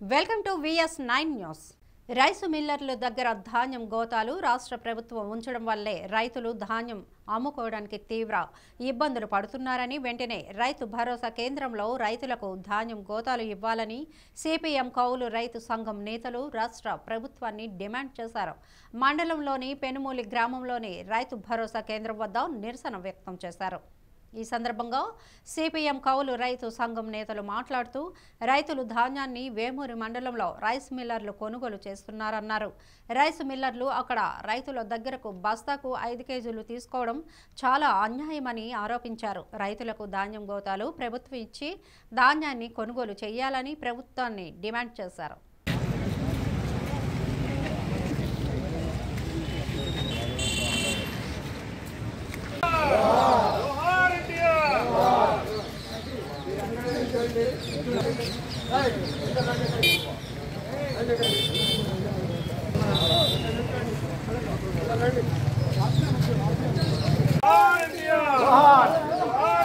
Welcome to VS nine news. Rice మిల్లర్ల దగ్గర ధాన్యం గోతాలు రాష్ట్ర ప్రభుత్వం ఉంచడం వల్లే రైతులు ధాన్యం అమ్ముకోవడానికి తీవ్ర ఇబ్బందులు పడుతున్నారని వెంటనే రైతు భరోసా కేంద్రంలో రైతులకు ధాన్యం గోతాలు ఇవ్వాలని సిపిఎం కౌలు రైతు సంఘం నేతలు రాష్ట్ర ప్రభుత్వాన్ని డిమాండ్ చేశారు. మండలంలోని పెనుమూలి గ్రామంలోని రైతు భరోసా కేంద్రం వద్ద నిరసన వ్యక్తం చేశారు. ఈ సందర్భంగా సిపిఎం కౌలు రైతు సంఘం నేతలు మాట్లాడుతూ రైతులు ధాన్యాన్ని వేమూరి మండలంలో రైస్ మిల్లర్లు కొనుగోలు చేస్తున్నారన్నారు. రైస్ మిల్లర్లు అక్కడ రైతుల దగ్గరకు బస్తాకు ఐదు కేజీలు తీసుకోవడం చాలా అన్యాయమని ఆరోపించారు. రైతులకు ధాన్యం గోతాలు ప్రభుత్వం ఇచ్చి ధాన్యాన్ని కొనుగోలు చేయాలని ప్రభుత్వాన్ని డిమాండ్ చేశారు. Oh ఇండియా జోహార్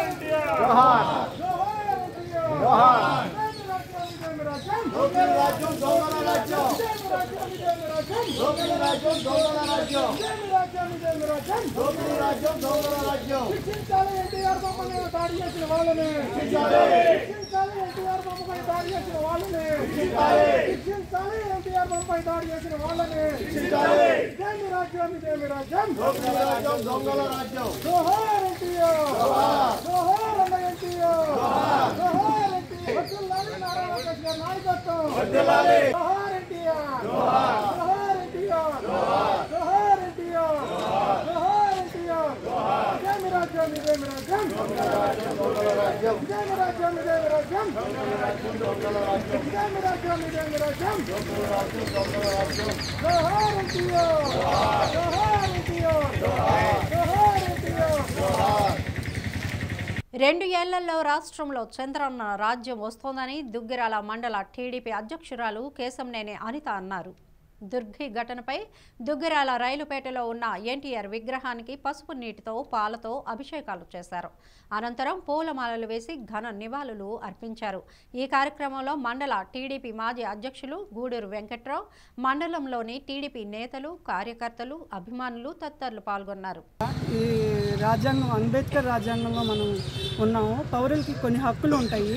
ఇండియా జోహార్ జోహార్ ఇండియా జోహార్ జోహార్ దోపిడీ రాజ్యం దొంగల రాజ్యం దోపిడీ రాజ్యం దొంగల రాజ్యం దోపిడీ రాజ్యం దొంగల రాజ్యం శిక్షించాలి ఎన్టీఆర్ బొమ్మని దాడి చేసిన వాళ్ళని శిక్షించాలి. శిక్షించాలి ఎన్టీఆర్ బొమ్మపై దాడి చేసిన వాళ్ళని శిక్షించాలి. శిక్షించాలి ఎన్టీఆర్ బొమ్మపై దాడి చేసిన వాళ్ళని శిక్షించాలి. ఇదేమి రాజ్యం ఇదేమి రాజ్యం దోపిడీ రాజ్యం దొంగల రాజ్యం జోహార్ ఎన్టీఆర్ జోహార్. జోహార్ అన్న ఎన్టీఆర్ జోహార్. జోహార్ ఎన్టీఆర్ వర్ధిల్లాలి నారా లోకేష్ గారి నాయకత్వం వర్ధిల్లాలి. జోహార్ ఎన్టీఆర్ జోహార్. జోహార్ ఎన్టీఆర్ జోహార్ ఎన్టీఆర్ జోహార్ ఎన్టీఆర్ ఇదేమి రాజ్యం ఇదేమి రాజ్యం దొంగల రాజ్యం ఇదేమి రాజ్యం రాజ్యం రాజ్యం రాజ్యం జోహార్ ఎన్టీఆర్ జోహార్ ఎన్టీఆర్ జోహార్ రెండు ఏళ్ళలో రాష్ట్రంలో చంద్రన్న రాజ్యం వస్తోందని దుగ్గిరాల మండల టీడీపీ అధ్యక్షురాలు కేశంనేని అనిత అన్నారు. దుర్గి ఘటనపై దుగ్గిరాల రైలుపేటలో ఉన్న ఎన్టీఆర్ విగ్రహానికి పసుపు నీటితో పాలతో అభిషేకాలు చేశారు. అనంతరం పూలమాలలు వేసి ఘన నివాళులు అర్పించారు. ఈ కార్యక్రమంలో మండల టీడీపీ మాజీ అధ్యక్షులు గూడూరు వెంకట్రావు మండలంలోని టీడీపీ నేతలు కార్యకర్తలు అభిమానులు తదితరులు పాల్గొన్నారు. ఈ రాజ్యాంగం అంబేద్కర్ రాజ్యాంగంలో మనం ఉన్నాము. పౌరులకి కొన్ని హక్కులు ఉంటాయి.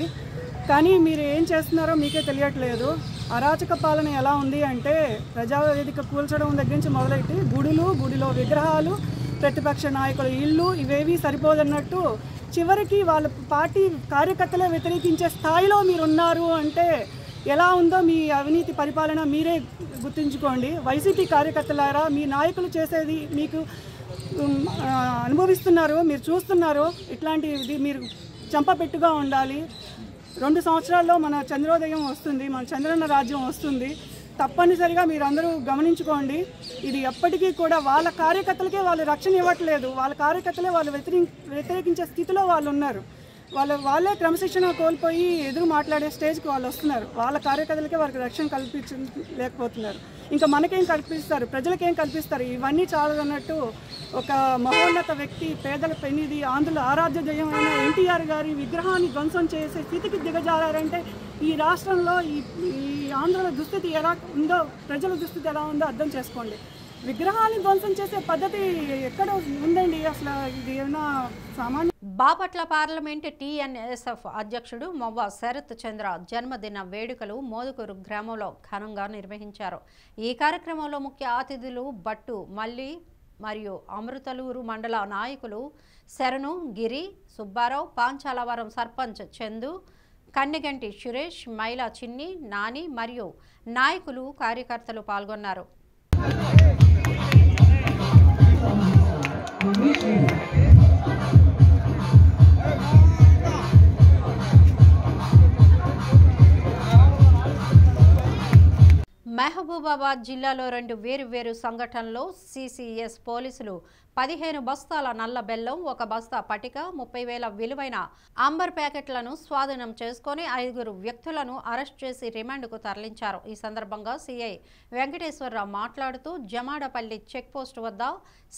కానీ మీరు ఏం చేస్తున్నారో మీకే తెలియట్లేదు. అరాచక పాలన ఎలా ఉంది అంటే ప్రజావేదిక కూల్చడం దగ్గర నుంచి మొదలెట్టి గుడులు గుడిలో విగ్రహాలు ప్రతిపక్ష నాయకుల ఇల్లు ఇవేవి సరిపోదన్నట్టు చివరికి వాళ్ళ పార్టీ కార్యకర్తలే వ్యతిరేకించే స్థాయిలో మీరు ఉన్నారు అంటే ఎలా ఉందో మీ అవినీతి పరిపాలన మీరే గుర్తుంచుకోండి. వైసీపీ కార్యకర్తలారా మీ నాయకులు చేసేది మీకు అనుభవిస్తున్నారు మీరు చూస్తున్నారు. ఇట్లాంటిది మీరు చంపపెట్టుగా ఉండాలి. రెండు సంవత్సరాల్లో మన చంద్రోదయం వస్తుంది మన చంద్రన్న రాజ్యం వస్తుంది. తప్పనిసరిగా మీరందరూ గమనించుకోండి ఇది ఎప్పటికీ కూడా వాళ్ళ కార్యకర్తలకే వాళ్ళు రక్షణ ఇవ్వట్లేదు. వాళ్ళ కార్యకర్తలే వాళ్ళు వ్యతిరే వ్యతిరేకించే స్థితిలో వాళ్ళు ఉన్నారు. వాళ్ళ వాళ్ళే క్రమశిక్షణ కోల్పోయి ఎదురు మాట్లాడే స్టేజ్కి వాళ్ళు వస్తున్నారు. వాళ్ళ కార్యకర్తలకే వారికి రక్షణ కల్పించలేకపోతున్నారు ఇంకా మనకేం కల్పిస్తారు? ప్రజలకేం కల్పిస్తారు? ఇవన్నీ చాలదన్నట్టు ఒక మహోన్నత వ్యక్తి పేదల పెన్నిది ఆంధ్రుల ఆరాధ్య జయమైన ఎన్టీఆర్ గారి విగ్రహాన్ని ధ్వంసం చేసే స్థితికి దిగజారంటే ఈ రాష్ట్రంలో ఈ ఈ ఆంధ్రుల దుస్థితి ఎలా ఉందో ప్రజల దుస్థితి ఎలా ఉందో అర్థం చేసుకోండి. విగ్రహాన్ని ధ్వంసం చేసే పద్ధతి ఎక్కడ ఉందండి? అసలు ఇది ఏమైనా సామాన్య బాపట్ల పార్లమెంట్ టీఎన్ఎస్ఎఫ్ అధ్యక్షుడు మొవ్వ శరత్ చంద్ర జన్మదిన వేడుకలు మోదుకూరు గ్రామంలో ఘనంగా నిర్వహించారు. ఈ కార్యక్రమంలో ముఖ్య అతిథులు బట్టు మల్లి మరియు అమృతలూరు మండల నాయకులు శరణు గిరి సుబ్బారావు పాంచాలవరం సర్పంచ్ చందు కన్నెగంటి సురేష్ మైలా చిన్ని నాని మరియు నాయకులు కార్యకర్తలు పాల్గొన్నారు. మహబూబాబాద్ జిల్లాలో రెండు వేరు వేరు సిసిఎస్ పోలీసులు పదిహేను బస్తాల నల్ల బెల్లం ఒక బస్తా పటిక ముప్పై వేల విలువైన అంబర్ ప్యాకెట్లను స్వాధీనం చేసుకొని ఐదుగురు వ్యక్తులను అరెస్ట్ చేసి రిమాండ్కు తరలించారు. ఈ సందర్భంగా సిఐ వెంకటేశ్వరరావు మాట్లాడుతూ జమాడపల్లి చెక్పోస్ట్ వద్ద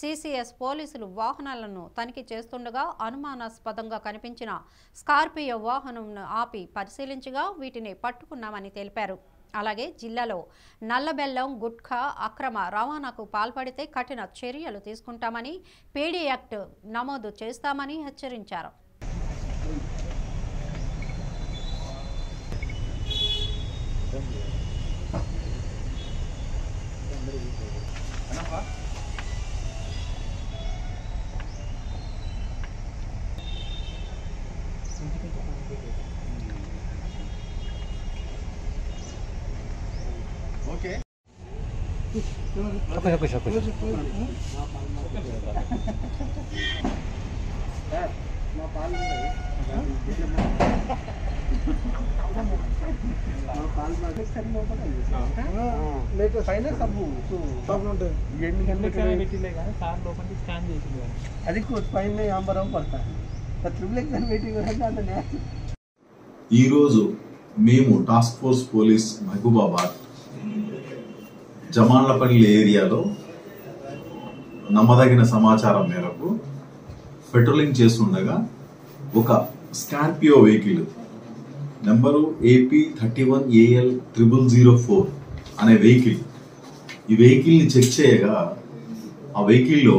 సిసిఎస్ పోలీసులు వాహనాలను తనిఖీ చేస్తుండగా అనుమానాస్పదంగా కనిపించిన స్కార్పియో వాహనంను ఆపి పరిశీలించగా వీటిని పట్టుకున్నామని తెలిపారు. అలాగే జిల్లాలో నల్లబెల్లం గుట్కా అక్రమ రవాణాకు పాల్పడితే కఠిన చర్యలు తీసుకుంటామని పీడీ యాక్ట్ నమోదు చేస్తామని హెచ్చరించారు. మీకు పైన సబ్బు ఎన్ని గంటలకు పెట్టిలే కానీ సార్ లోపలికి స్కాన్ చేసింది కానీ అది పైన ఆంబరం పడతా త్రిబుల్ ఎగ్జామ్ వెయిటింగ్ అంటే ఈరోజు మేము task force police Mahabubabad Jamanlapalli ఏరియాలో నమ్మదగిన సమాచారం మేరకు పెట్రోలింగ్ చేస్తుండగా ఒక Scorpio vehicle number AP thirty one AL triple zero four అనే వెహికల్. ఈ వెహికల్ని చెక్ చేయగా ఆ వెహికల్లో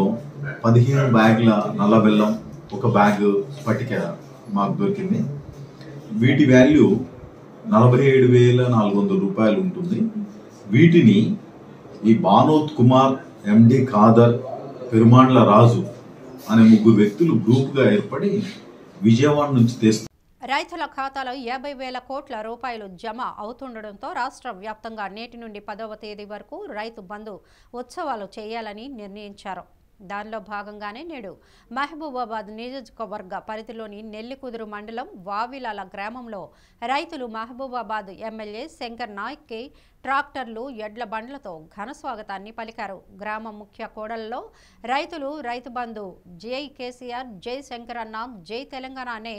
పదిహేను బ్యాగుల నల్ల బెల్లం ఒక బ్యాగ్ పట్టిక మాకు దొరికింది. వీటి వాల్యూ నలభై ఏడు వేల నాలుగు వందల రూపాయలు ఉంటుంది. వీటిని ఈ బానోత్ కుమార్ ఎండి ఖాదర్ పెరుమాండ్ల రాజు అనే ముగ్గురు వ్యక్తులు గ్రూప్గా ఏర్పడి విజయవాడ నుంచి తెస్తారు రైతుల ఖాతాలో యాభై వేల కోట్ల రూపాయలు జమ అవుతుండడంతో రాష్ట్ర వ్యాప్తంగా నేటి నుండి పదవ తేదీ వరకు రైతు బంధు ఉత్సవాలు చేయాలని నిర్ణయించారు. దానిలో భాగంగానే నేడు మహబూబాబాద్ నియోజకవర్గ పరిధిలోని నెల్లికుదురు మండలం వావిలాల గ్రామంలో రైతులు మహబూబాబాద్ ఎమ్మెల్యే శంకర్ నాయక్కి ట్రాక్టర్లు ఎడ్ల బండ్లతో ఘన స్వాగతాన్ని పలికారు. గ్రామ ముఖ్య కోడల్లో రైతులు రైతు బంధు జై కేసీఆర్ జై శంకరన్న జై తెలంగాణ అనే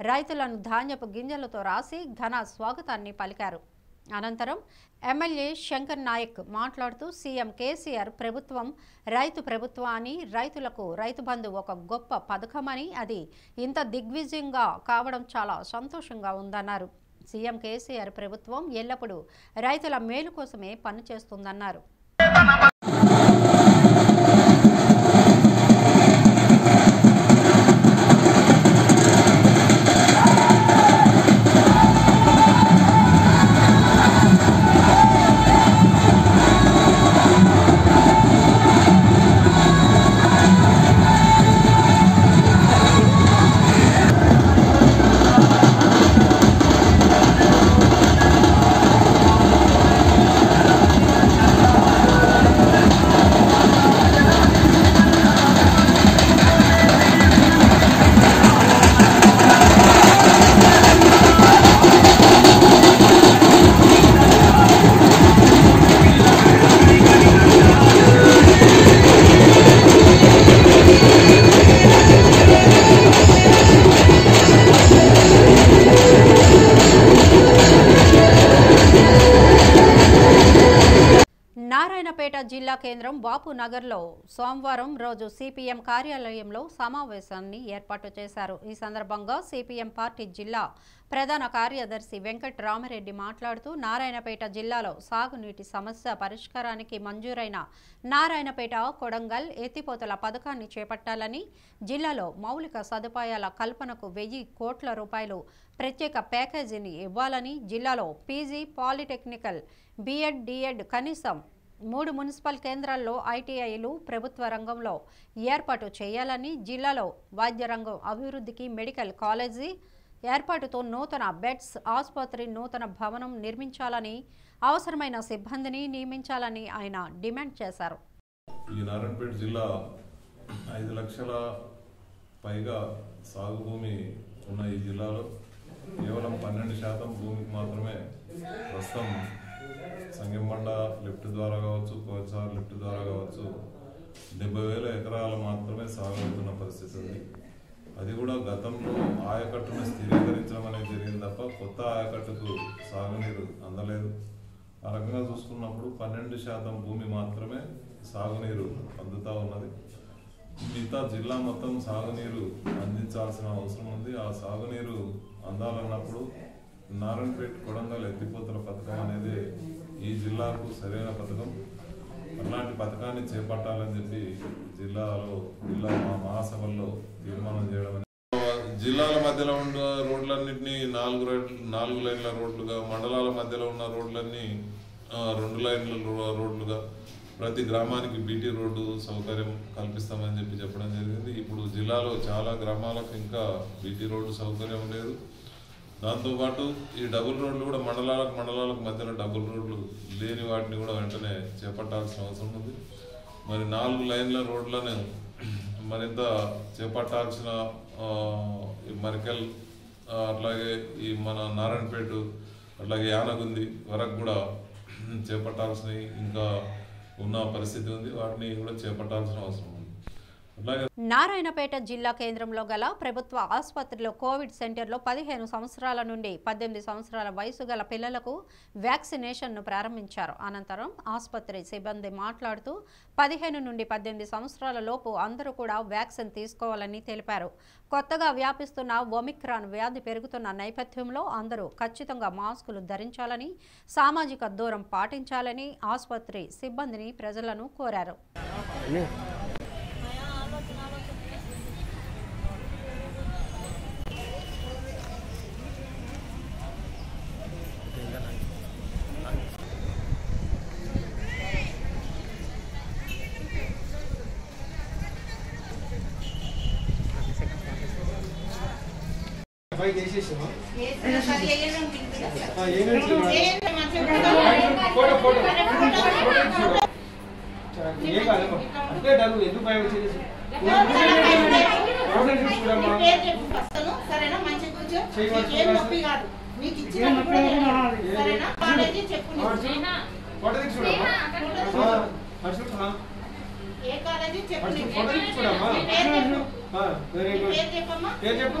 రైతులను ధాన్యపు గింజలతో రాసి ఘన స్వాగతాన్ని పలికారు. అనంతరం ఎమ్మెల్యే శంకర్ నాయక్ మాట్లాడుతూ సీఎం కేసీఆర్ ప్రభుత్వం రైతు ప్రభుత్వాన్ని అని రైతులకు రైతు బంధు ఒక గొప్ప పథకమని అది ఇంత దిగ్విజయంగా కావడం చాలా సంతోషంగా ఉందన్నారు. సీఎం కేసీఆర్ ప్రభుత్వం ఎల్లప్పుడూ రైతుల మేలు కోసమే పనిచేస్తుందన్నారు. కేంద్రం నగర్లో సోమవారం రోజు సిపిఎం కార్యాలయంలో సమావేశాన్ని ఏర్పాటు చేశారు. ఈ సందర్భంగా సిపిఎం పార్టీ జిల్లా ప్రధాన కార్యదర్శి వెంకట్ రామరెడ్డి మాట్లాడుతూ నారాయణపేట జిల్లాలో సాగునీటి సమస్య పరిష్కారానికి మంజూరైన నారాయణపేట కొడంగల్ ఎత్తిపోతల పథకాన్ని చేపట్టాలని జిల్లాలో మౌలిక సదుపాయాల కల్పనకు వెయ్యి కోట్ల రూపాయలు ప్రత్యేక ప్యాకేజీని ఇవ్వాలని జిల్లాలో పీజీ పాలిటెక్నికల్ బీఎడ్ డిఎడ్ కనీసం మూడు మున్సిపల్ కేంద్రాల్లో ఐటీఐలు ప్రభుత్వ రంగంలో ఏర్పాటు చేయాలని జిల్లాలో వైద్య రంగం అభివృద్ధికి మెడికల్ కాలేజీ ఏర్పాటుతో నూతన బెడ్స్ ఆసుపత్రి నూతన భవనం నిర్మించాలని అవసరమైన సిబ్బందిని నియమించాలని ఆయన డిమాండ్ చేశారు. ఈ నారాయణపేట జిల్లా ఐదు లక్షల పైగా సాగు భూమి ఉన్న ఈ జిల్లాలో కేవలం పన్నెండు శాతం భూమికి మాత్రమే ప్రస్తుతం సంగెంబండ లిఫ్ట్ ద్వారా కావచ్చు కోచార్ లిఫ్ట్ ద్వారా కావచ్చు డెబ్బై వేల ఎకరాలు మాత్రమే సాగు అవుతున్న పరిస్థితి ఉంది. అది కూడా గతంలో ఆయకట్టును స్థిరీకరించడం అనేది జరిగింది తప్ప కొత్త ఆయకట్టుకు సాగునీరు అందలేదు. ఆ రకంగా చూసుకున్నప్పుడు పన్నెండు శాతం భూమి మాత్రమే సాగునీరు అందుతా ఉన్నది. మిగతా జిల్లా మొత్తం సాగునీరు అందించాల్సిన అవసరం ఉంది. ఆ సాగునీరు అందాలన్నప్పుడు నారాయణపేట కొడంగల్ ఎత్తిపోతల పథకం అనేది ఈ జిల్లాకు సరైన పథకం. అలాంటి పథకాన్ని చేపట్టాలని చెప్పి జిల్లాలో జిల్లా మా మహాసభల్లో తీర్మానం చేయడం అనేది జిల్లాల మధ్యలో ఉన్న రోడ్లన్నింటినీ నాలుగు నాలుగు లైన్ల రోడ్లుగా మండలాల మధ్యలో ఉన్న రోడ్లన్నీ రెండు లైన్ల రో- రోడ్లుగా ప్రతి గ్రామానికి బీటీ రోడ్డు సౌకర్యం కల్పిస్తామని చెప్పి చెప్పడం జరిగింది. ఇప్పుడు జిల్లాలో చాలా గ్రామాలకు ఇంకా బీటీ రోడ్డు సౌకర్యం లేదు. దాంతోపాటు ఈ డబుల్ రోడ్లు కూడా మండలాలకు మండలాలకు మధ్యలో డబుల్ రోడ్లు లేని వాటిని కూడా వెంటనే చేపట్టాల్సిన అవసరం ఉంది. మరి నాలుగు లైన్ల రోడ్లను మరింత చేపట్టాల్సిన ఈ మరికల్ అట్లాగే ఈ మన నారాయణపేట అట్లాగే యానగుంది వరకు కూడా చేపట్టాల్సినవి ఇంకా ఉన్న పరిస్థితి ఉంది. వాటిని కూడా చేపట్టాల్సిన అవసరం ఉంది. నారాయణపేట జిల్లా కేంద్రంలో గల ప్రభుత్వ ఆసుపత్రిలో కోవిడ్ సెంటర్లో పదిహేను సంవత్సరాల నుండి పద్దెనిమిది సంవత్సరాల వయసు గల పిల్లలకు వ్యాక్సినేషన్ను ప్రారంభించారు. అనంతరం ఆసుపత్రి సిబ్బంది మాట్లాడుతూ పదిహేను నుండి పద్దెనిమిది సంవత్సరాల లోపు అందరూ కూడా వ్యాక్సిన్ తీసుకోవాలని తెలిపారు. కొత్తగా వ్యాపిస్తున్న ఒమిక్రాన్ వ్యాధి పెరుగుతున్న నేపథ్యంలో అందరూ ఖచ్చితంగా మాస్కులు ధరించాలని సామాజిక దూరం పాటించాలని ఆసుపత్రి సిబ్బందిని ప్రజలను కోరారు. ఏ కాదమ్మా అంటే డబ్బు ఎందుకు భయం వచ్చేది? చూడమ్మా. పేరు చెప్పు వస్తాను సరేనా? ఏం నొప్పి కాదు. కాలేజీ చెప్పు. ఏ కాలేజీ? చెప్పు పేరు చెప్పమ్మా. పేరు చెప్పు.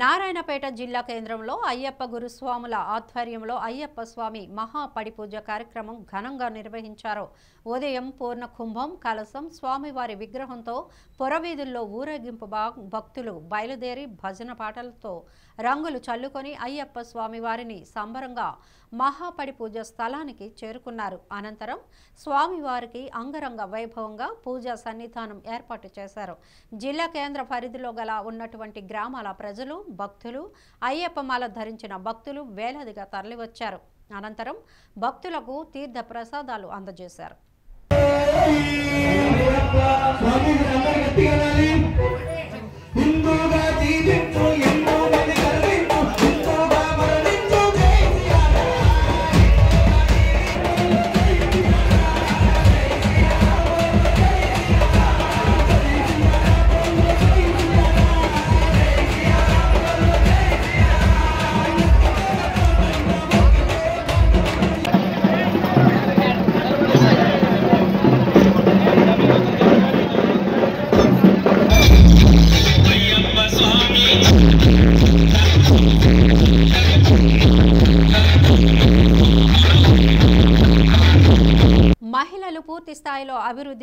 నారాయణపేట జిల్లా కేంద్రంలో అయ్యప్ప గురుస్వాముల ఆధ్వర్యంలో అయ్యప్ప స్వామి మహాపడి పూజ కార్యక్రమం ఘనంగా నిర్వహించారు. ఉదయం పూర్ణ కుంభం కలసం స్వామివారి విగ్రహంతో పొరవీధుల్లో ఊరేగింపు భక్తులు బయలుదేరి భజన పాటలతో రంగులు చల్లుకొని అయ్యప్ప స్వామి వారిని సంబరంగా మహాపడి పూజ స్థలానికి చేరుకున్నారు. అనంతరం స్వామివారికి అంగరంగ వైభవంగా పూజా సన్నిధానం ఏర్పాటు చేశారు. జిల్లా కేంద్ర పరిధిలో గల ఉన్నటువంటి గ్రామాల ప్రజలు భక్తులు అయ్యప్ప మాల ధరించిన భక్తులు వేలాదిగా తరలివచ్చారు. అనంతరం భక్తులకు తీర్థ ప్రసాదాలు అందజేశారు. హిందూగా జీవించు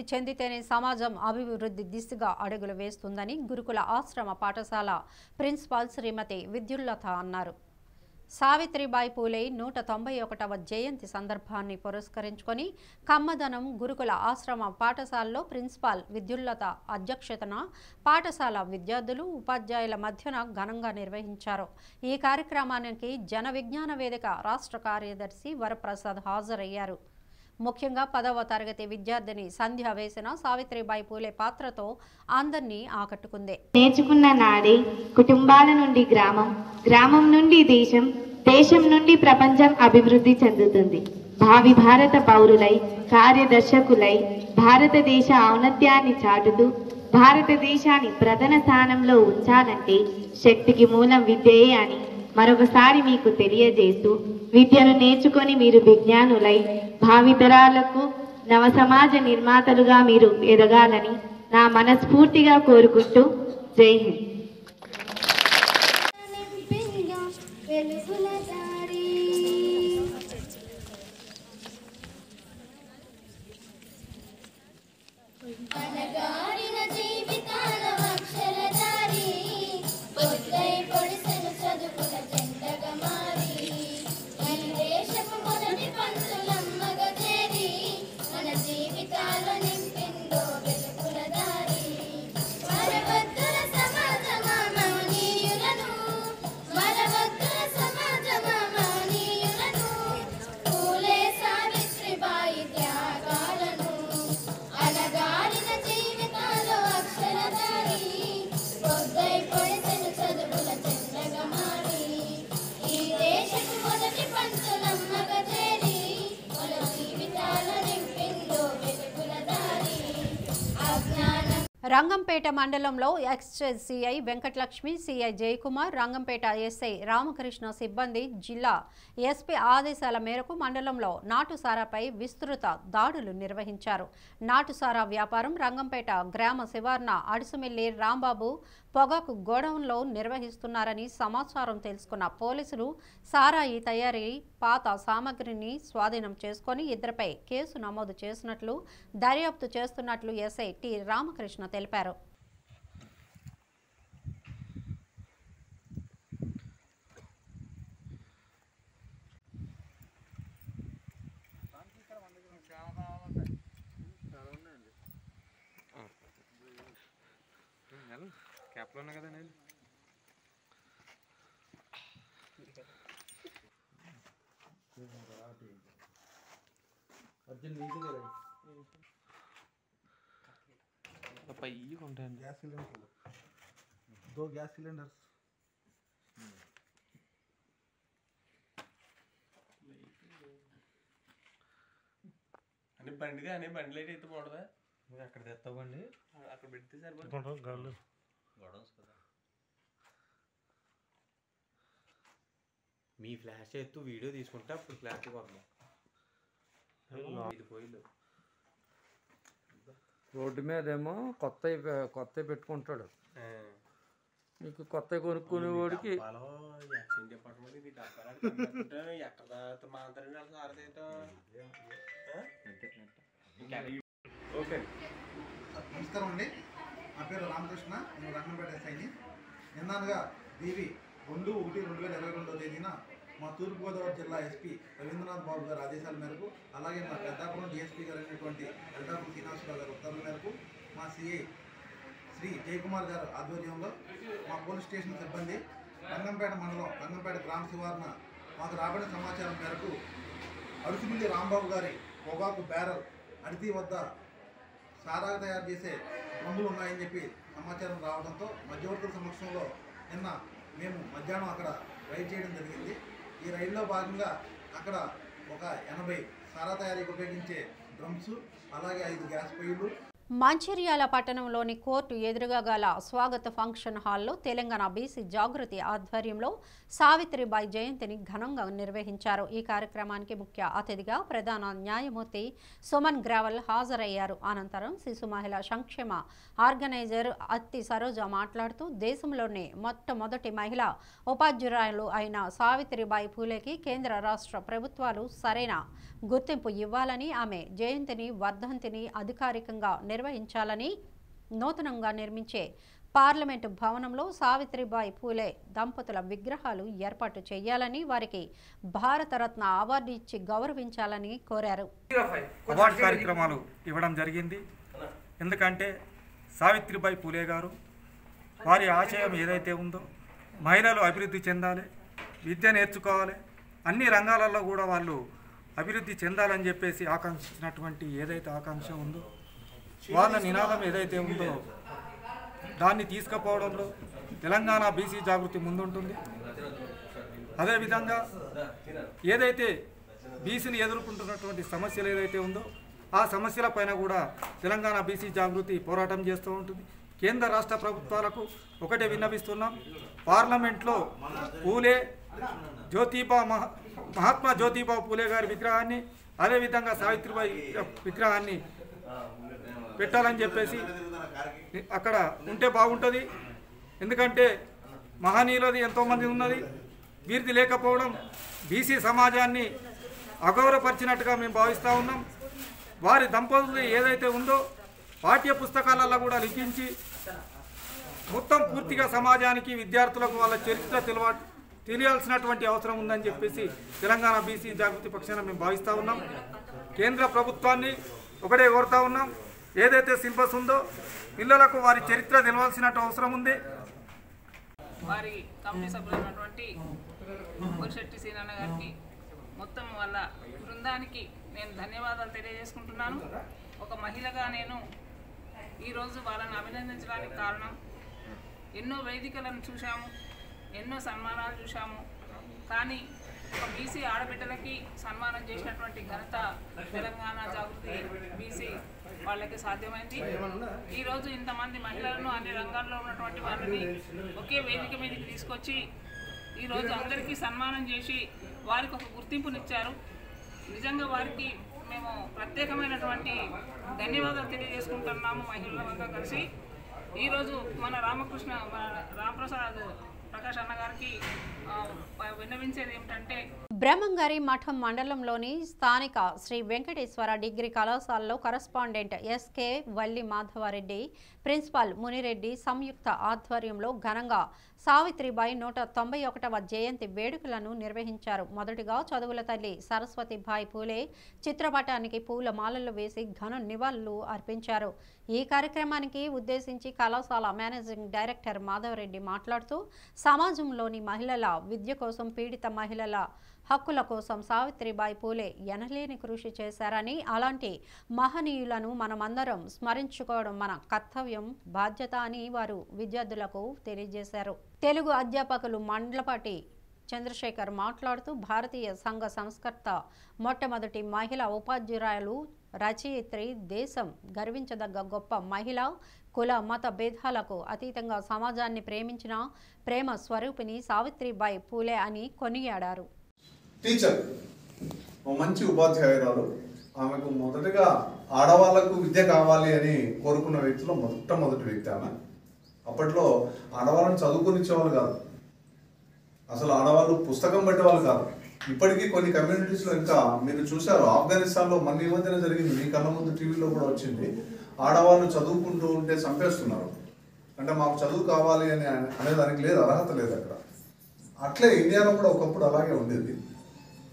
అభివృద్ధి చెందితేనే సమాజం అభివృద్ధి దిశగా అడుగులు వేస్తుందని గురుకుల ఆశ్రమ పాఠశాల ప్రిన్సిపాల్ శ్రీమతి విద్యుల్లత అన్నారు. సావిత్రిబాయి పూలే నూట తొంభై ఒకటవ జయంతి సందర్భాన్ని పురస్కరించుకొని కమ్మదనం గురుకుల ఆశ్రమ పాఠశాలలో ప్రిన్సిపాల్ విద్యుల్లత అధ్యక్షతన పాఠశాల విద్యార్థులు ఉపాధ్యాయుల మధ్యన ఘనంగా నిర్వహించారు. ఈ కార్యక్రమానికి జన విజ్ఞాన వేదిక రాష్ట్ర కార్యదర్శి వరప్రసాద్ హాజరయ్యారు. ముఖ్యంగా పదవ తరగతి విద్యార్థిని సంధ్య వేసిన సావిత్రిబాయి పూలే పాత్రతో అందరినీ ఆకట్టుకుంది. నేర్చుకున్న నాడే కుటుంబాల నుండి గ్రామం గ్రామం నుండి దేశం దేశం నుండి ప్రపంచం అభివృద్ధి చెందుతుంది. భావి భారత పౌరులై కార్యదర్శకులై భారతదేశ ఔన్నత్యాన్ని చాటుతూ భారతదేశాన్ని ప్రధాన స్థానంలో ఉంచాలంటే శక్తికి మూలం విద్యయే అని మరొకసారి మీకు తెలియజేస్తూ విద్యను నేర్చుకొని మీరు విజ్ఞానులై భావితరాలకు నవ సమాజ నిర్మాతలుగా మీరు ఎదగాలని నా మనస్ఫూర్తిగా కోరుకుంటూ జై హింద్. రంగంపేట మండలంలో exchange CI Venkatalakshmi CI Jayakumar Rangampet SI Ramakrishna సిబ్బంది జిల్లా ఎస్పీ ఆదేశాల మేరకు మండలంలో నాటుసారాపై విస్తృత దాడులు నిర్వహించారు. నాటుసారా వ్యాపారం రంగంపేట గ్రామ శివార్న అడుసుమిల్లి రాంబాబు పొగాకు గోడౌన్లో నిర్వహిస్తున్నారని సమాచారం తెలుసుకున్న పోలీసులు సారాయి తయారీ పాత సామగ్రిని స్వాధీనం చేసుకొని ఇద్దరిపై కేసు నమోదు చేసినట్లు దర్యాప్తు చేస్తున్నట్లు ఎస్ఐ టి రామకృష్ణ తెలిపారు. అట్లా కదా నేను. అర్జున్ నీది కదా పైకి ఉంటాయండి. Gas cylinder. దో గ్యాస్ సిలిండర్స్. అంటే బండిది అనే బండి లైట్ అయితే బాగుంటుందా అక్కడ తెస్తావు బండి అక్కడ పెడితే సరిపోతుంది మీ ఫ్లాష్ ఎత్తు వీడియో తీసుకుంటే అప్పుడు ఫ్లాష్ వద్దాం ఇది పోయిలు రోడ్డు మీదేమో కొత్త కొత్త పెట్టుకుంటాడు. మీకు కొత్త కొనుక్కునే వాడికి ఓకే. నమస్కారం అండి. నా పేరు రామకృష్ణ నేను రంగంపేట ఎస్ఐని నిన్ననగా దేవి రెండు ఒకటి రెండు వేల ఇరవై రెండో తేదీన మా తూర్పుగోదావరి జిల్లా ఎస్పీ రవీంద్రనాథ్ బాబు గారి ఆదేశాల మేరకు అలాగే మా పెద్దాపురం డిఎస్పీ గారు అయినటువంటి పెద్దాపురం శ్రీనివాసరావు గారి ఉత్తర్వుల మేరకు మా సిఐ శ్రీ జయకుమార్ గారు ఆధ్వర్యంలో మా పోలీస్ స్టేషన్ సిబ్బంది రంగంపేట మండలం రంగంపేట గ్రామ శివారున మాకు రాబడిన సమాచారం మేరకు అరుసుమిల్లి రాంబాబు గారి పొగాకు బ్యారల్ అడితి వద్ద సారా తయారు చేసే డ్రమ్ములు ఉన్నాయని చెప్పి సమాచారం రావడంతో మధ్యవర్తుల సమక్షంలో నిన్న మేము మధ్యాహ్నం అక్కడ రైడ్ చేయడం జరిగింది. ఈ రైడ్లో భాగంగా అక్కడ ఒక ఎనభై సారా తయారీకి ఉపయోగించే డ్రమ్స్ అలాగే ఐదు గ్యాస్ పొయ్యిలు మంచిర్యాల పట్టణంలోని కోర్టు ఎదురుగా గల స్వాగత ఫంక్షన్ హాల్లో తెలంగాణ బీసీ జాగృతి ఆధ్వర్యంలో సావిత్రిబాయి జయంతిని ఘనంగా నిర్వహించారు. ఈ కార్యక్రమానికి ముఖ్య అతిథిగా ప్రధాన న్యాయమూర్తి సుమన్ గ్రావల్ హాజరయ్యారు. అనంతరం శిశు మహిళా సంక్షేమ ఆర్గనైజర్ అత్తి సరోజ మాట్లాడుతూ దేశంలోనే మొట్టమొదటి మహిళా ఉపాధ్యురాలు అయిన సావిత్రిబాయి పూలేకి కేంద్ర రాష్ట్ర ప్రభుత్వాలు సరైన గుర్తింపు ఇవ్వాలని ఆమె జయంతిని వర్ధంతిని అధికారికంగా నిర్వహించాలని నూతనంగా నిర్మించే పార్లమెంటు భవనంలో సావిత్రిబాయి పూలే దంపతుల విగ్రహాలు ఏర్పాటు చేయాలని వారికి భారతరత్న అవార్డు ఇచ్చి గౌరవించాలని కోరారు. అవార్డు కార్యక్రమాలు ఇవ్వడం జరిగింది. ఎందుకంటే సావిత్రిబాయి పూలే గారు వారి ఆశయం ఏదైతే ఉందో మహిళలు అభివృద్ధి చెందాలి విద్య నేర్చుకోవాలి అన్ని రంగాలలో కూడా వాళ్ళు అభివృద్ధి చెందాలని చెప్పేసి ఆకాంక్షించినటువంటి ఏదైతే ఆకాంక్ష ఉందో వాళ్ళ నినాదం ఏదైతే ఉందో దాన్ని తీసుకుపోవడంలో తెలంగాణ బీసీ జాగృతి ముందుంటుంది. అదేవిధంగా ఏదైతే బీసీని ఎదుర్కొంటున్నటువంటి సమస్యలు ఏదైతే ఉందో ఆ సమస్యల పైన కూడా తెలంగాణ బీసీ జాగృతి పోరాటం చేస్తూ ఉంటుంది. కేంద్ర రాష్ట్ర ప్రభుత్వాలకు ఒకటే విన్నవిస్తున్నాం. పార్లమెంట్లో పూలే జ్యోతిబా మహా మహాత్మా జ్యోతిబాబు పూలే గారి విగ్రహాన్ని అదేవిధంగా సావిత్రిబాయి విగ్రహాన్ని పెట్టాలని చెప్పేసి అక్కడ ఉంటే బాగుంటుంది. ఎందుకంటే మహనీయులది ఎంతోమంది ఉన్నది. వీరిది లేకపోవడం బీసీ సమాజాన్ని అగౌరవపరిచినట్టుగా మేము భావిస్తూ ఉన్నాం. వారి దంపతులు ఏదైతే ఉందో పాఠ్య పుస్తకాలలో కూడా లిఖించి మొత్తం పూర్తిగా సమాజానికి విద్యార్థులకు వాళ్ళ చరిత్ర తెలివ తెలియాల్సినటువంటి అవసరం ఉందని చెప్పేసి తెలంగాణ బీసీ జాగృతి పక్షాన మేము భావిస్తూ ఉన్నాం. కేంద్ర ప్రభుత్వాన్ని ఒకటే కోరుతా ఉన్నాం. ఏదైతే సిలబస్ ఉందో పిల్లలకు వారి చరిత్ర తెలవాల్సిన అవసరం ఉంది. వారి కమిటీ సభ్యులైనటువంటి గురిశెట్టి సీనన్న గారికి మొత్తం వాళ్ళ బృందానికి నేను ధన్యవాదాలు తెలియజేసుకుంటున్నాను. ఒక మహిళగా నేను ఈరోజు వాళ్ళని అభినందించడానికి కారణం ఎన్నో వేదికలను చూశాము. ఎన్నో సన్మానాలు చూశాము. కానీ ఒక బీసీ ఆడబిడ్డలకి సన్మానం చేసినటువంటి ఘనత తెలంగాణ జాగృతి బీసీ వాళ్ళకి సాధ్యమైంది. ఈరోజు ఇంతమంది మహిళలను అన్ని రంగాల్లో ఉన్నటువంటి వాళ్ళని ఒకే వేదిక మీదకి తీసుకొచ్చి ఈరోజు అందరికీ సన్మానం చేసి వారికి ఒక గుర్తింపునిచ్చారు. నిజంగా వారికి మేము ప్రత్యేకమైనటువంటి ధన్యవాదాలు తెలియజేసుకుంటున్నాము మహిళలంతా కలిసి. ఈరోజు మన రామకృష్ణ మన రామప్రసాద్ ప్రకాష్ అన్న గారికి విన్నవించేది ఏమిటంటే బ్రహ్మంగారి మఠం మండలంలోని స్థానిక శ్రీ వెంకటేశ్వర డిగ్రీ కళాశాలలో correspondent SK Valli Madhavareddy principal Munireddy సంయుక్త ఆధ్వర్యంలో ఘనంగా సావిత్రిబాయి నూట తొంభై ఒకటవ జయంతి వేడుకలను నిర్వహించారు. మొదటిగా చదువుల తల్లి సరస్వతిబాయి పూలే చిత్రపటానికి పూల మాలలు వేసి ఘన నివాళులు అర్పించారు. ఈ కార్యక్రమానికి ఉద్దేశించి కళాశాల మేనేజింగ్ డైరెక్టర్ మాధవరెడ్డి మాట్లాడుతూ సమాజంలోని మహిళల విద్య కోసం పీడిత మహిళల హక్కుల కోసం సావిత్రిబాయి పూలే ఎనలేని కృషి చేశారని అలాంటి మహనీయులను మనమందరం స్మరించుకోవడం మన కర్తవ్యం బాధ్యత అని వారు విద్యార్థులకు తెలియజేశారు. తెలుగు అధ్యాపకులు మండలపాటి చంద్రశేఖర్ మాట్లాడుతూ భారతీయ సంఘ సంస్కర్త మొట్టమొదటి మహిళా ఉపాధ్యాయురాలు రచయిత్రి దేశం గర్వించదగ్గ గొప్ప మహిళ కుల మత భేదాలకు అతీతంగా సమాజాన్ని ప్రేమించిన ప్రేమ స్వరూపిణి సావిత్రిబాయి పూలే అని కొనియాడారు. టీచర్ మంచి ఉపాధ్యాయురాలు. ఆమెకు మొదటగా ఆడవాళ్ళకు విద్య కావాలి అని కోరుకున్న వ్యక్తిలో మొట్టమొదటి వ్యక్తి ఆమె. అప్పట్లో ఆడవాళ్ళని చదువుకునిచ్చేవాళ్ళు కాదు. అసలు ఆడవాళ్ళు పుస్తకం పెట్టేవాళ్ళు కాదు. ఇప్పటికీ కొన్ని కమ్యూనిటీస్లో ఇంకా మీరు చూశారు ఆఫ్ఘనిస్తాన్లో మన ఈ మధ్యన జరిగింది మీ కళ్ళ ముందు టీవీలో కూడా వచ్చింది. ఆడవాళ్ళు చదువుకుంటూ ఉంటే చంపేస్తున్నారు. అంటే మాకు చదువు కావాలి అని అనేదానికి లేదు అర్హత లేదు అక్కడ. అట్లే ఇండియాలో కూడా ఒకప్పుడు అలాగే ఉండేది.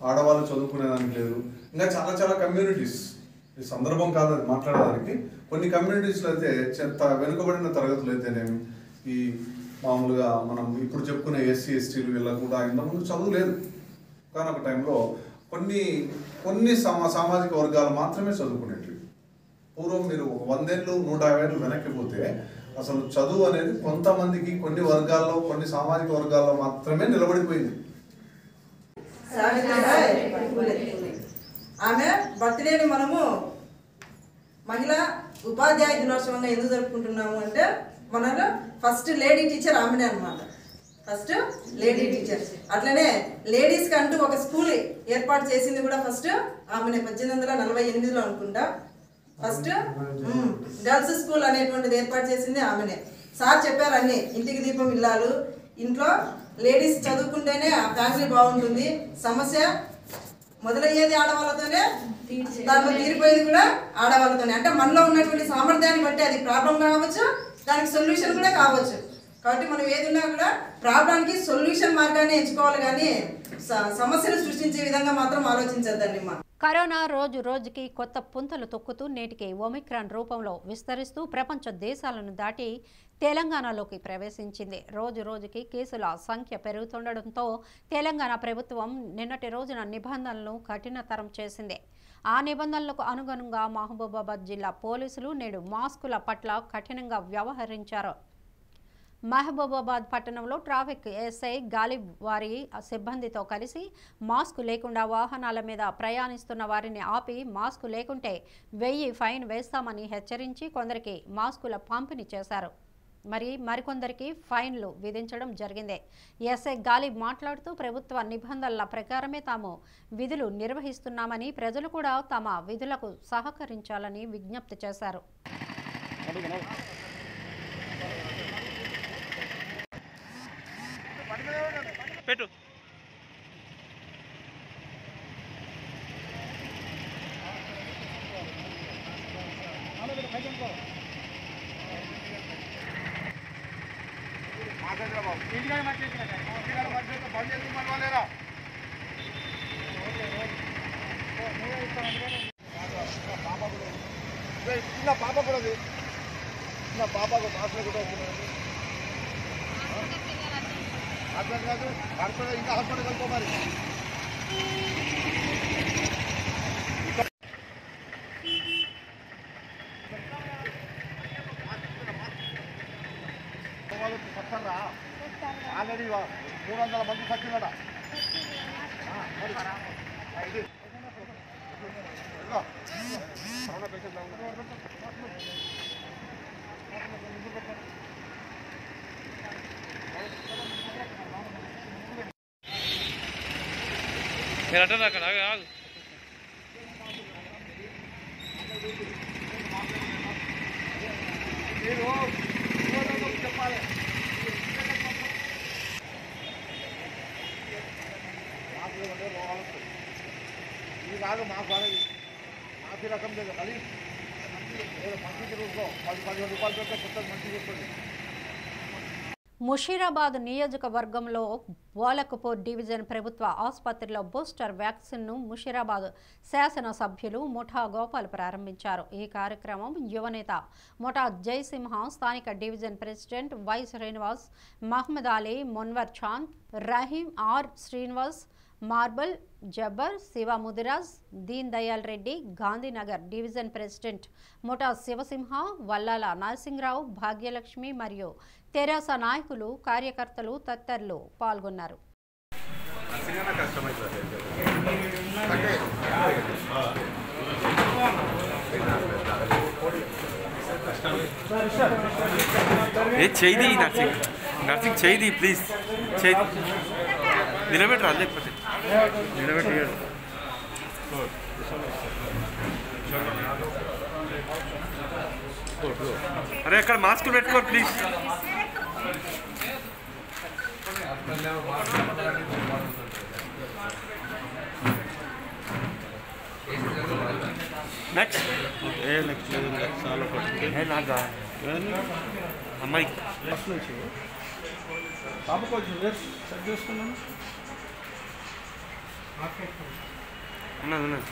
ఆడవాళ్ళు చదువుకునేదానికి లేదు. ఇంకా చాలా చాలా కమ్యూనిటీస్. ఈ సందర్భం కాదు అది మాట్లాడడానికి కొన్ని కమ్యూనిటీస్లో అయితే చెత్త వెనుకబడిన తరగతులు అయితేనేమి ఈ మామూలుగా మనం ఇప్పుడు చెప్పుకునే ఎస్సీ ఎస్టీలు వీళ్ళకు కూడా ఇంతకుముందు చదువు లేదు. కానీ ఒక టైంలో కొన్ని కొన్ని సమా సామాజిక వర్గాలు మాత్రమే చదువుకునేటివి. పూర్వం మీరు ఒక వందేళ్ళు నూట యాభై ఏళ్ళు వెనక్కి పోతే అసలు చదువు అనేది కొంతమందికి కొన్ని వర్గాల్లో కొన్ని సామాజిక వర్గాల్లో మాత్రమే నిలబడిపోయింది. ఆమె బర్త్డేని మనము మహిళా ఉపాధ్యాయ దినోత్సవంగా ఎందుకు జరుపుకుంటున్నాము అంటే మనలో ఫస్ట్ లేడీ టీచర్ ఆమెనే అనమాట ఫస్ట్ లేడీ టీచర్ అట్లనే లేడీస్కి అంటూ ఒక స్కూల్ ఏర్పాటు చేసింది కూడా ఫస్ట్ ఆమెనే. పద్దెనిమిది వందల నలభై ఎనిమిదిలో అనుకుంటా. ఫస్ట్ గర్ల్స్ స్కూల్ అనేటువంటిది ఏర్పాటు చేసింది ఆమెనే. సార్ చెప్పారు అన్ని. ఇంటికి దీపం ఇల్లాలు. ఇంట్లో లేడీస్ చదువుకుంటేనే ఆ ఫ్యామిలీ బాగుంటుంది. సమస్య మొదలయ్యేది ఆడవాళ్ళతోనే. దాంట్లో తీరిపోయేది కూడా ఆడవాళ్ళతోనే. అంటే మనలో ఉన్నటువంటి సామర్థ్యాన్ని బట్టి అది ప్రాబ్లం కావచ్చు దానికి సొల్యూషన్ కూడా కావచ్చు. కాబట్టి మనం ఏది ఉన్నా కూడా ప్రాబ్లానికి సొల్యూషన్ మార్గాన్ని ఎంచుకోవాలి కానీ సమస్యను సృష్టించే విధంగా మాత్రం ఆలోచించద్దండి మా కరోనా రోజు రోజుకి కొత్త పుంతలు తొక్కుతూ నేటికి ఒమిక్రాన్ రూపంలో విస్తరిస్తూ ప్రపంచ దేశాలను దాటి తెలంగాణలోకి ప్రవేశించింది. రోజు రోజుకి కేసుల సంఖ్య పెరుగుతుండడంతో తెలంగాణ ప్రభుత్వం నిన్నటి రోజున నిబంధనలను కఠినతరం చేసింది. ఆ నిబంధనలకు అనుగుణంగా మహబూబాబాద్ జిల్లా పోలీసులు నేడు మాస్కుల పట్ల కఠినంగా వ్యవహరించారు. మహబూబాబాద్ పట్టణంలో ట్రాఫిక్ ఎస్ఐ గాలిబ్ వారి సిబ్బందితో కలిసి మాస్క్ లేకుండా వాహనాల మీద ప్రయాణిస్తున్న వారిని ఆపి మాస్క్ లేకుంటే వెయ్యి ఫైన్ వేస్తామని హెచ్చరించి కొందరికి మాస్కుల పంపిణీ చేశారు. మరి మరికొందరికి ఫైన్లు విధించడం జరిగింది. ఎస్ఐ గాలి మాట్లాడుతూ ప్రభుత్వ నిబంధనల ప్రకారమే తాము విధులు నిర్వహిస్తున్నామని ప్రజలు కూడా తమ విధులకు సహకరించాలని విజ్ఞప్తి చేశారు. Thank you. చిన్న పాప కూడా చిన్న పాపకు హాస్పిటల్ కూడా వస్తున్నది హాస్పిటల్ కాదు హాస్పిటల్ ఇంకా హాస్పిటల్ కలుపు మరి వాళ్ళు సత్తారా ఆల్రెడీ మూడు వందల మంది సచ్చినట ఇది ఇదిగో. కరోనా పేషెంట్ మీరు అంటారు అక్కడ ఆగు, ఆగు మీరు యువతకు చెప్పాలి మాకు ఏమంటే రోగాలు ఇది కాదు మాకు మాఫీ రకం లేదు మళ్ళీ మంచి రూపంలో పది పదిహేను రూపాయలు పెడితే కొత్త మంచి ముషీరాబాద్ నియోజకవర్గంలో బోలకపూర్ డివిజన్ ప్రభుత్వ ఆసుపత్రిలో బూస్టర్ వ్యాక్సిన్ను ముషీరాబాద్ శాసనసభ్యులు ముఠా గోపాల్ ప్రారంభించారు. ఈ కార్యక్రమం యువనేత ముఠా జయసింహ స్థానిక division president Y Srinivas Mohammed Ali Munwar Khan Rahim R Srinivas marble Jabbar Shiva Mudiraj Deen Dayal Reddy Gandhinagar division president Mutha Sivasimha Vallala Narasimharao Bhagyalakshmi మరియు తెరాస నాయకులు కార్యకర్తలు తదితరులు పాల్గొన్నారు. చేయి నర్సింగ్. నర్సింగ్ చేయి ప్లీజ్ చేయి నిలబెట్టరా లేకపోతే? నిలబెట్టి అరే అక్కడ మాస్క్ పెట్టుకో ప్లీజ్ నెక్స్ట్ ఏ నెక్స్ట్ చాలా ఏ నాగా అమ్మాయి పాప కొంచెం సెట్ చేసుకున్నాను ఉన్నది ఉన్నది